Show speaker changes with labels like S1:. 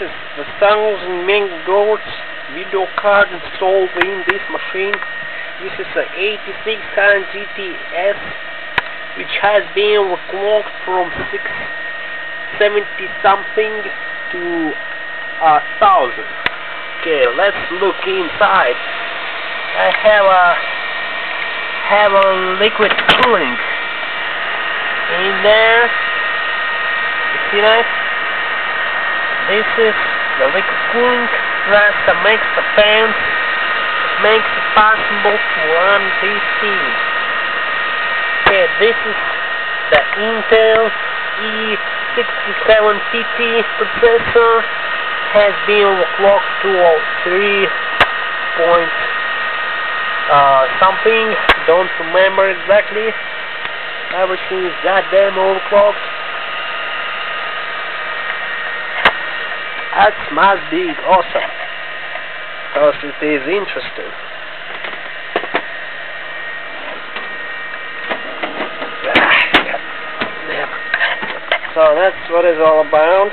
S1: This is the thousand megahertz video card installed in this machine. This is a 8600 GTS which has been overclocked from 670 something to a thousand. Okay, let's look inside. I have a have a liquid cooling in there. You see that? This is the liquid cooling that makes the fans makes it possible to run thing. Okay, this is the Intel E6750 processor has been overclocked to 3 point uh, something, don't remember exactly. Everything is goddamn overclocked. That must be awesome. Because it is interesting. Ah, so that's what it's all about.